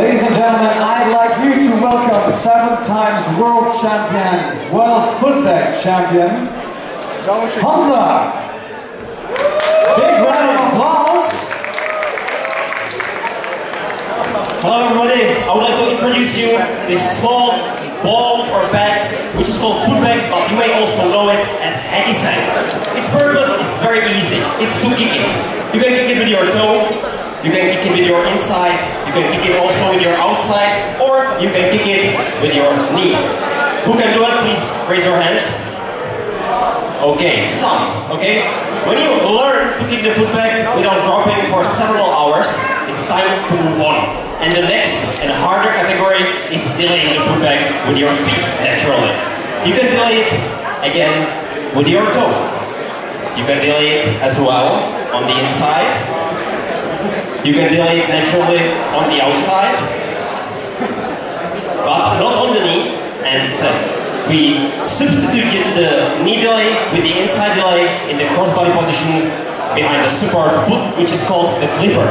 Ladies and gentlemen, I'd like you to welcome seven times world champion, world football champion, Honza. Big round of applause. Hello everybody, I would like to introduce you this small ball or bag which is called foot bag but you may also know it as hacky sack. Its purpose is very easy, it's to kick it. You can kick it with your toe, it with your inside, you can kick it also with your outside or you can kick it with your knee. Who can do it please raise your hands. Okay, some, okay? When you learn to kick the foot bag without dropping for several hours, it's time to move on. And the next and harder category is delaying the foot bag with your feet, naturally. You can delay it, again, with your toe. You can delay it as well on the inside. You can it naturally on the outside. But not on the knee. And uh, we substitute the knee delay with the inside delay in the crossbody position behind the support foot, which is called the clipper.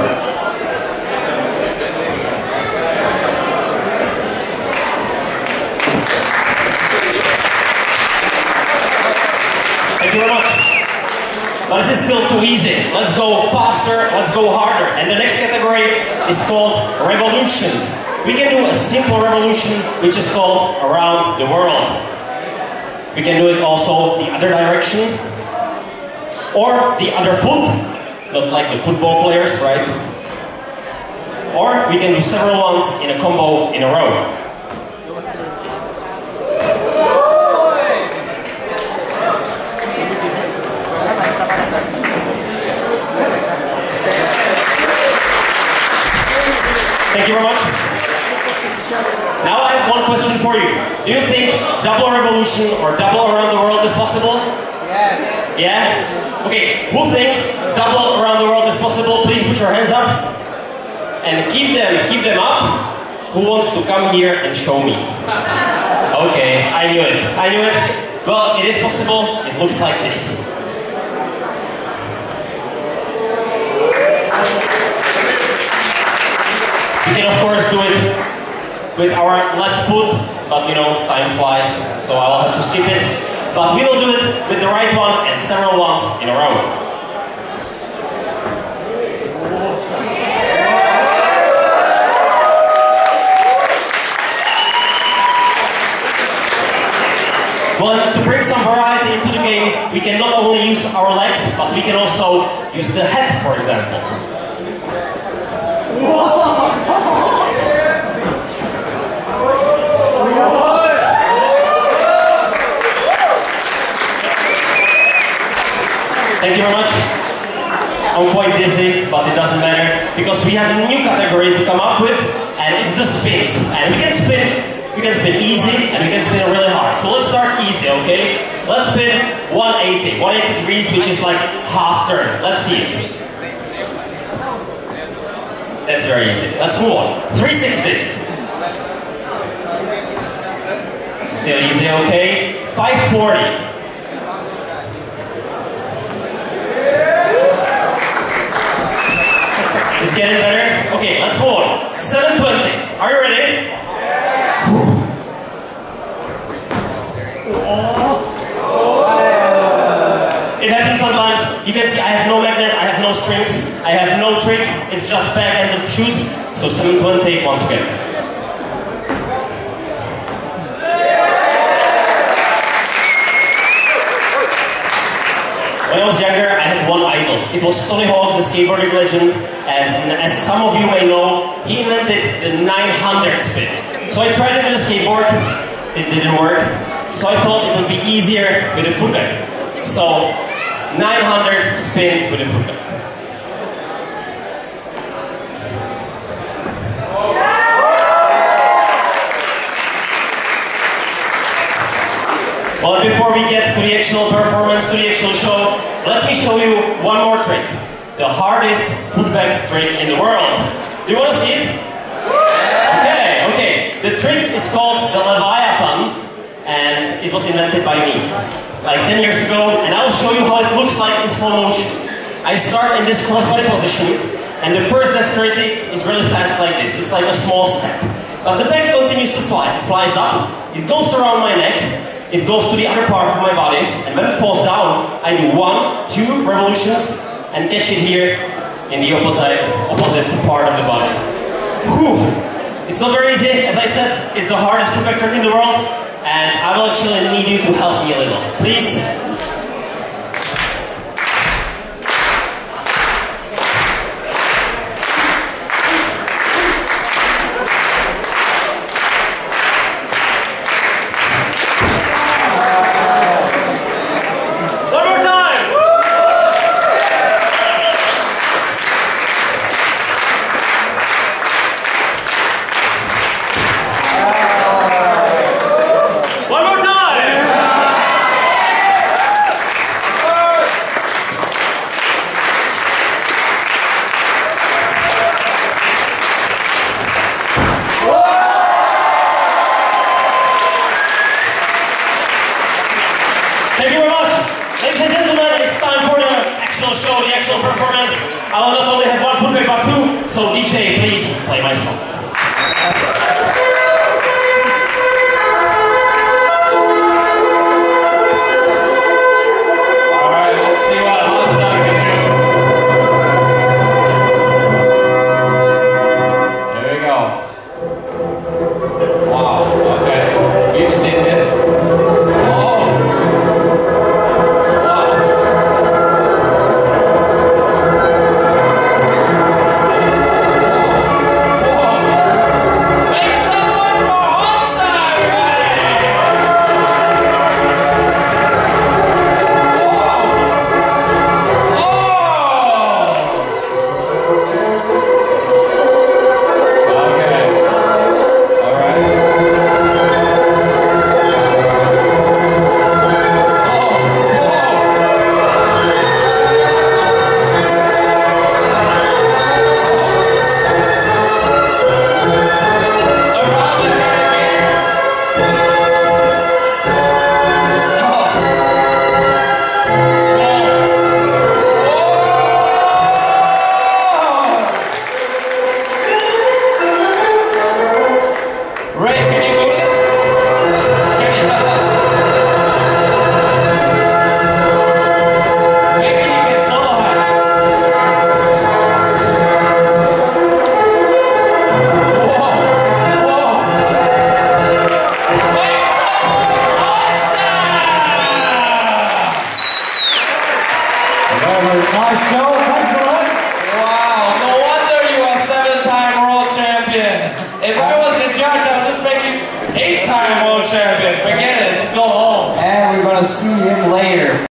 Thank you very much. But this is still too easy. Let's go faster, let's go harder. And the next category is called revolutions. We can do a simple revolution which is called around the world. We can do it also the other direction or the other foot, not like the football players, right? Or we can do several ones in a combo in a row. Thank you very much. Now I have one question for you. Do you think double revolution or double around the world is possible? Yeah. Yeah? Okay, who thinks double around the world is possible? Please put your hands up. And keep them, keep them up. Who wants to come here and show me? Okay, I knew it. I knew it. Well, it is possible. It looks like this. Can of course do it with our left foot, but you know, time flies, so I'll have to skip it. But we will do it with the right one and several ones in a row. Well, to bring some variety into the game, we can not only use our legs, but we can also use the head, for example. Thank you very much. I'm quite dizzy, but it doesn't matter because we have a new category to come up with, and it's the spins. And we can spin, we can spin easy, and we can spin really hard. So let's start easy, okay? Let's spin 180, 180 degrees, which is like half turn. Let's see. That's very easy. Let's move on. 360. Still easy, okay? 540. It's getting better. Okay, let's move on. 720. Are you ready? It happens sometimes. You can see I have no magnet, I have no strings, I have It's just back end of shoes. So 720 once again. When I was younger, I had one idol. It was Tony Hawk, the skateboarding legend. As, as some of you may know, he invented the 900 spin. So I tried it with a skateboard. It didn't work. So I thought it would be easier with a foot bag. So 900 spin with a foot Well, before we get to the actual performance, to the actual show, let me show you one more trick. The hardest foot bag trick in the world. Do you want to see it? Okay, okay. The trick is called the Leviathan, and it was invented by me, like 10 years ago, and I'll show you how it looks like in slow motion. I start in this crossbody position, And the first dexterity is really fast like this. It's like a small step. But the back continues to fly. It flies up, it goes around my neck, it goes to the other part of my body, and when it falls down, I do one, two revolutions, and catch it here in the opposite, opposite part of the body. Whew. It's not very easy, as I said, it's the hardest back in the world, and I will actually need you to help me a little. Please to show, the actual performance. I don't know if I only have one footbag but two, so DJ, please play my song.